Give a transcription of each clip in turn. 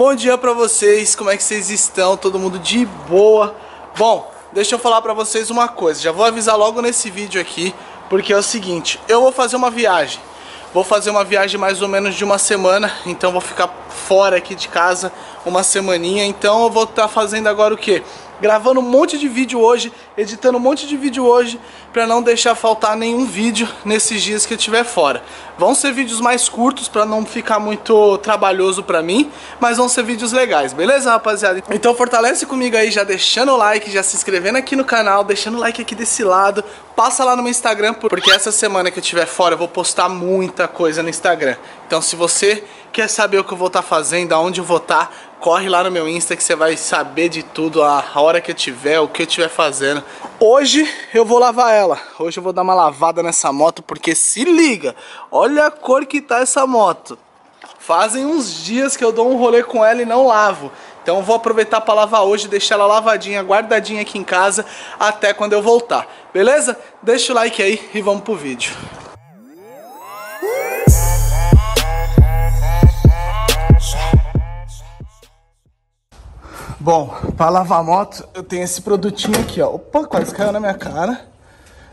Bom dia pra vocês, como é que vocês estão? Todo mundo de boa? Bom, deixa eu falar pra vocês uma coisa, já vou avisar logo nesse vídeo aqui, porque é o seguinte, eu vou fazer uma viagem. Vou fazer uma viagem mais ou menos de uma semana, então vou ficar fora aqui de casa uma semaninha, então eu vou estar tá fazendo agora o que? Gravando um monte de vídeo hoje, editando um monte de vídeo hoje, para não deixar faltar nenhum vídeo nesses dias que eu estiver fora. Vão ser vídeos mais curtos para não ficar muito trabalhoso para mim, mas vão ser vídeos legais, beleza, rapaziada? Então fortalece comigo aí, já deixando o like, já se inscrevendo aqui no canal, deixando o like aqui desse lado, passa lá no meu Instagram, porque essa semana que eu estiver fora eu vou postar muita coisa no Instagram. Então se você quer saber o que eu vou estar tá fazendo, aonde eu vou estar, tá, corre lá no meu Insta que você vai saber de tudo a hora que eu tiver, o que eu tiver fazendo. Hoje eu vou lavar ela. Hoje eu vou dar uma lavada nessa moto porque se liga, olha a cor que tá essa moto. Fazem uns dias que eu dou um rolê com ela e não lavo. Então eu vou aproveitar para lavar hoje, deixar ela lavadinha, guardadinha aqui em casa até quando eu voltar. Beleza? Deixa o like aí e vamos pro vídeo. Bom, para lavar a moto, eu tenho esse produtinho aqui, ó. Opa, quase caiu na minha cara.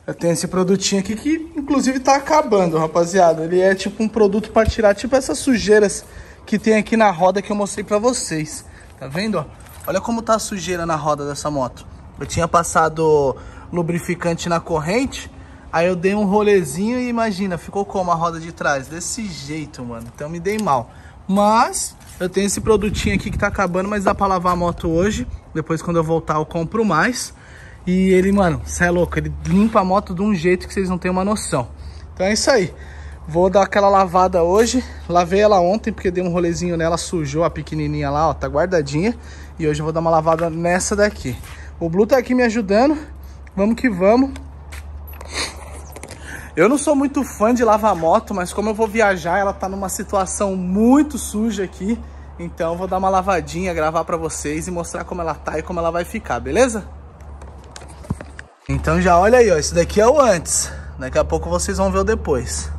Eu tenho esse produtinho aqui que, inclusive, tá acabando, rapaziada. Ele é tipo um produto para tirar, tipo essas sujeiras que tem aqui na roda que eu mostrei pra vocês. Tá vendo, ó? Olha como tá a sujeira na roda dessa moto. Eu tinha passado lubrificante na corrente, aí eu dei um rolezinho e imagina, ficou como a roda de trás? Desse jeito, mano. Então me dei mal. Mas eu tenho esse produtinho aqui que tá acabando, mas dá pra lavar a moto hoje. Depois quando eu voltar eu compro mais. E ele, mano, cê é louco, ele limpa a moto de um jeito que vocês não têm uma noção. Então é isso aí. Vou dar aquela lavada hoje. Lavei ela ontem porque dei um rolezinho nela, sujou a pequenininha lá, ó, tá guardadinha. E hoje eu vou dar uma lavada nessa daqui. O Blue tá aqui me ajudando. Vamos que vamos. Eu não sou muito fã de lavar moto, mas como eu vou viajar, ela tá numa situação muito suja aqui. Então eu vou dar uma lavadinha, gravar pra vocês e mostrar como ela tá e como ela vai ficar, beleza? Então já olha aí, ó, esse daqui é o antes. Daqui a pouco vocês vão ver o depois.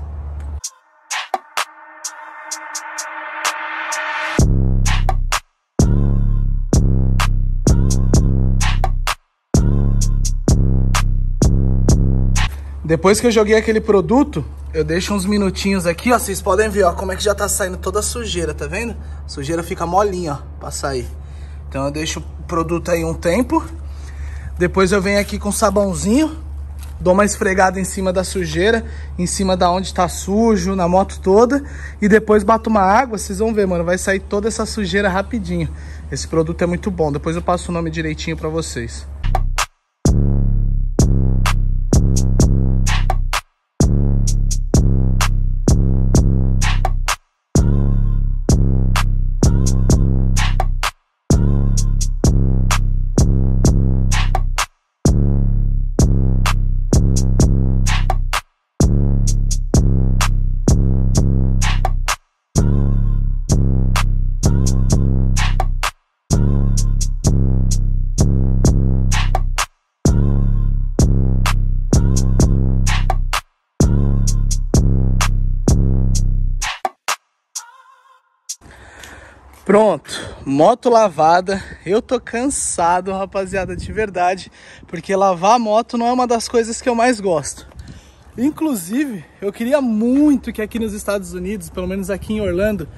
Depois que eu joguei aquele produto, eu deixo uns minutinhos aqui, ó. Vocês podem ver, ó, como é que já tá saindo toda a sujeira, tá vendo? A sujeira fica molinha, ó, pra sair. Então eu deixo o produto aí um tempo. Depois eu venho aqui com sabãozinho, dou uma esfregada em cima da sujeira, em cima da onde tá sujo, na moto toda. E depois bato uma água, vocês vão ver, mano, vai sair toda essa sujeira rapidinho. Esse produto é muito bom, depois eu passo o nome direitinho pra vocês. Pronto, moto lavada. Eu tô cansado, rapaziada, de verdade, porque lavar a moto não é uma das coisas que eu mais gosto. Inclusive, eu queria muito que aqui nos Estados Unidos, pelo menos aqui em Orlando,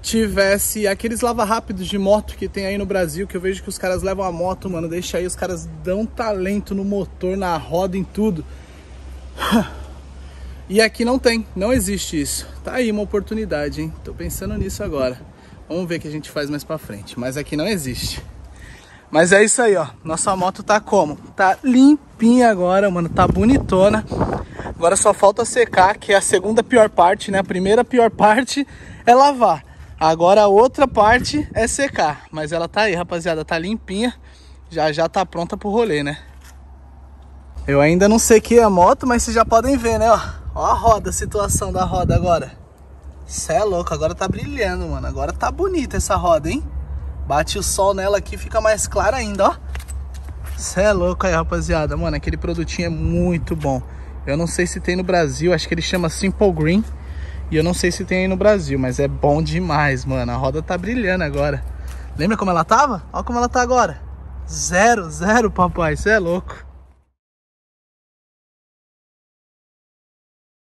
tivesse aqueles lava rápidos de moto que tem aí no Brasil, que eu vejo que os caras levam a moto, mano, deixa aí, os caras dão talento no motor, na roda, em tudo. E aqui não tem, não existe isso. Tá aí uma oportunidade, hein? Tô pensando nisso agora. Vamos ver o que a gente faz mais pra frente. Mas aqui não existe. Mas é isso aí, ó. Nossa moto tá como? Tá limpinha agora, mano. Tá bonitona. Agora só falta secar, que é a segunda pior parte, né? A primeira pior parte é lavar. Agora a outra parte é secar. Mas ela tá aí, rapaziada. Tá limpinha. Já já tá pronta pro rolê, né? Eu ainda não sequei a moto, mas vocês já podem ver, né? Ó, ó a roda, a situação da roda agora. Cê é louco, agora tá brilhando, mano. Agora tá bonita essa roda, hein? Bate o sol nela aqui, fica mais clara ainda, ó. Cê é louco aí, rapaziada. Mano, aquele produtinho é muito bom. Eu não sei se tem no Brasil, acho que ele chama Simple Green. E eu não sei se tem aí no Brasil, mas é bom demais, mano. A roda tá brilhando agora. Lembra como ela tava? Olha como ela tá agora. Zero, zero, papai. Você é louco.